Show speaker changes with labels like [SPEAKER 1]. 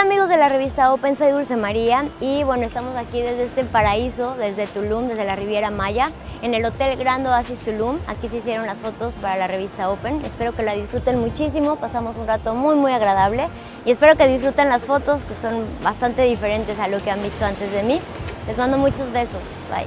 [SPEAKER 1] Amigos de la revista Open, soy Dulce María y bueno, estamos aquí desde este paraíso, desde Tulum, desde la Riviera Maya, en el Hotel Grand Oasis Tulum. Aquí se hicieron las fotos para la revista Open. Espero que la disfruten muchísimo, pasamos un rato muy muy agradable y espero que disfruten las fotos que son bastante diferentes a lo que han visto antes de mí. Les mando muchos besos, bye.